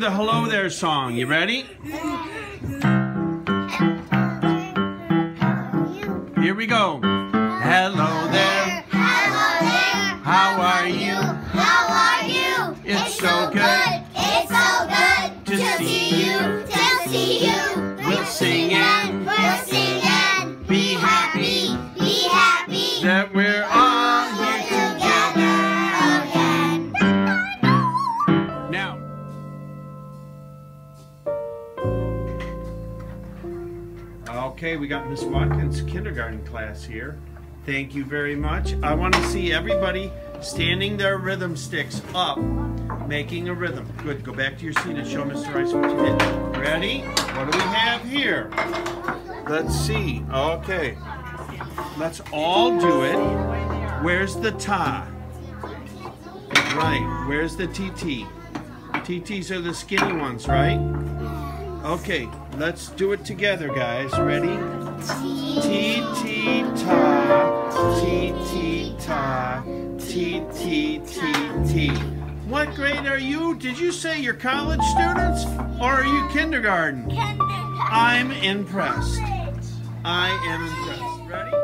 the hello there song. You ready? Here we go. Got Miss Watkins kindergarten class here. Thank you very much. I want to see everybody standing their rhythm sticks up, making a rhythm. Good, go back to your seat and show Mr. Rice what you did. Ready? What do we have here? Let's see. Okay. Let's all do it. Where's the ta? Right. Where's the TT? TTs are the skinny ones, right? Okay, let's do it together, guys. Ready? T T ta, T T ta, T T T T. What grade are you? Did you say you're college students or are you kindergarten? Kindergarten. I'm impressed. I am impressed. Ready?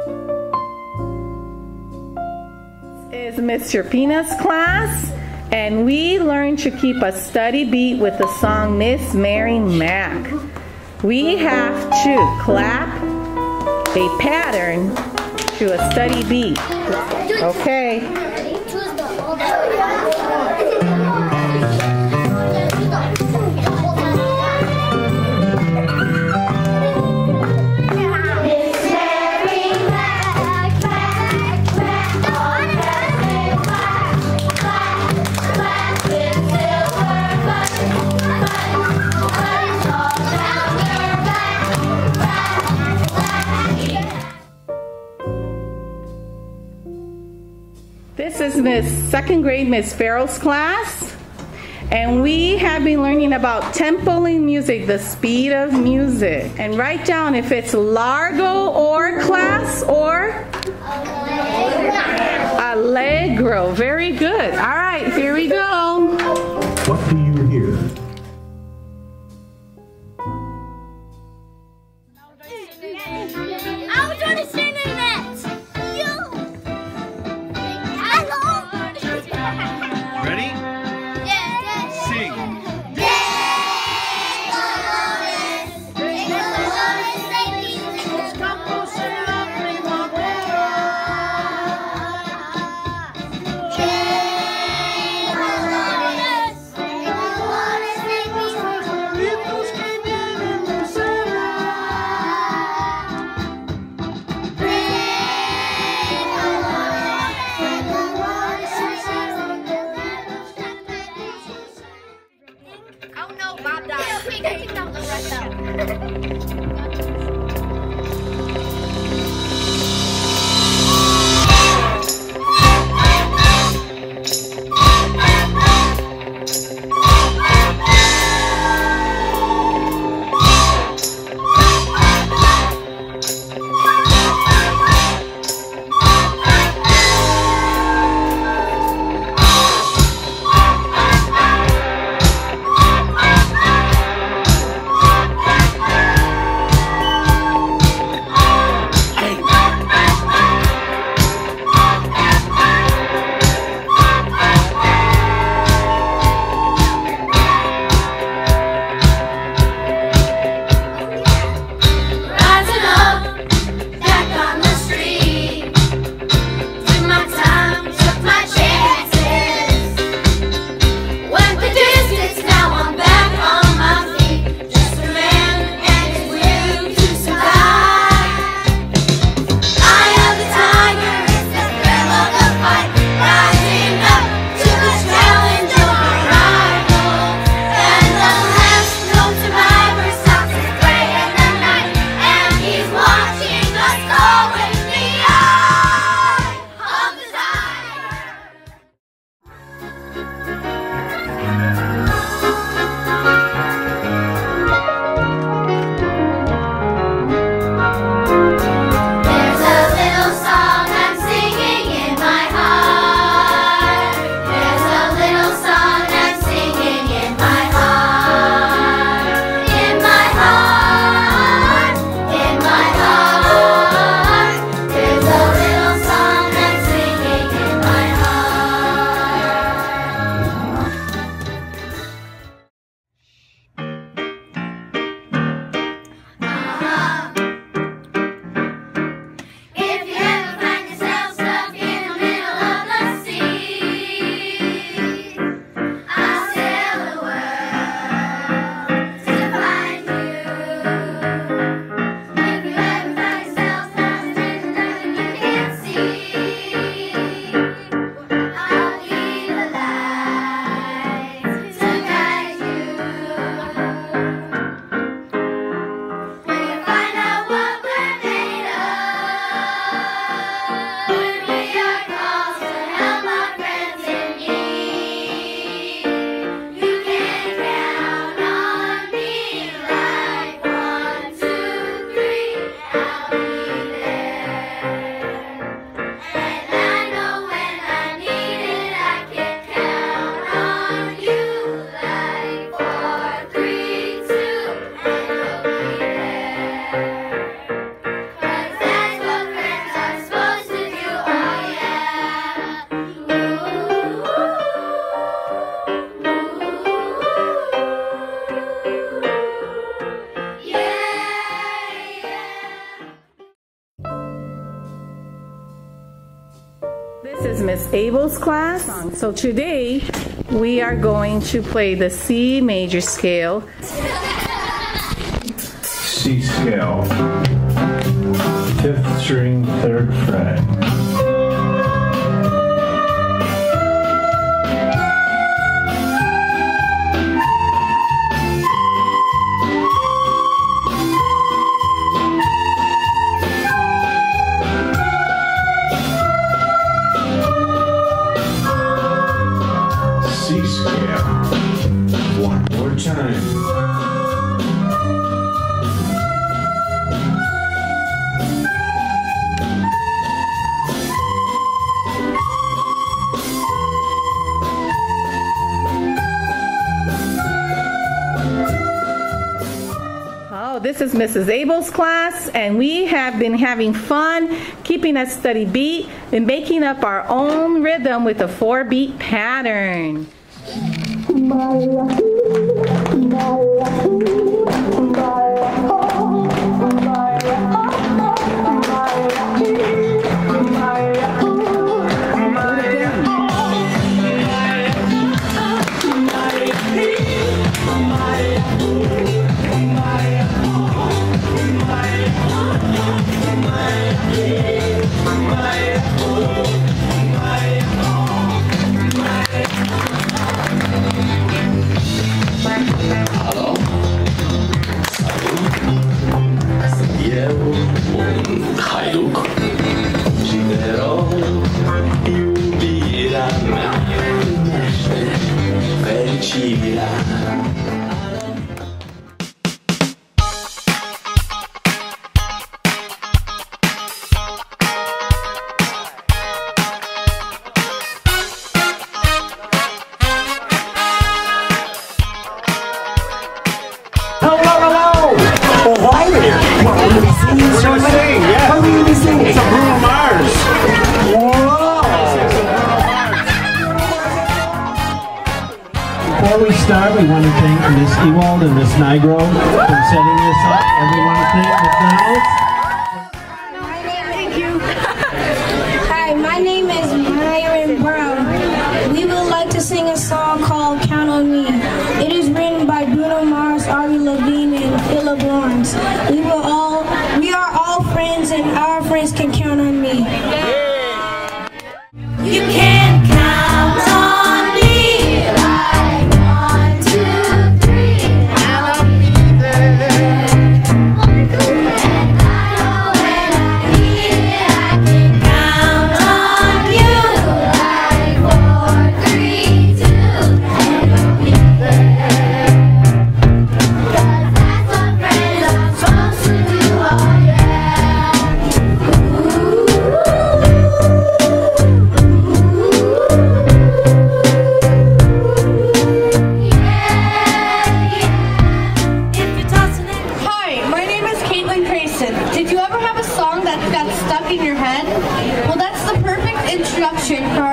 is Mr. Pina's class, and we learned to keep a steady beat with the song Miss Mary Mack. We have to clap a pattern to a steady beat. Okay. This is Miss second grade Miss Farrell's class. And we have been learning about tempo in music, the speed of music. And write down if it's largo or class or allegro. Very good. All right, here we go. This is Miss Abel's class. So today we are going to play the C major scale. C scale, fifth string, third fret. sunshine. Oh, this is Mrs. Abel's class, and we have been having fun keeping a steady beat and making up our own rhythm with a four beat pattern. Hãy subscribe we want to thank Miss Ewald and Miss Nigro for setting this up. And we want to thank McDonald's. Thank you. Hi, my name is Myron Brown.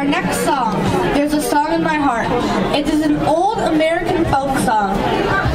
our next song, There's a Song in My Heart. It is an old American folk song.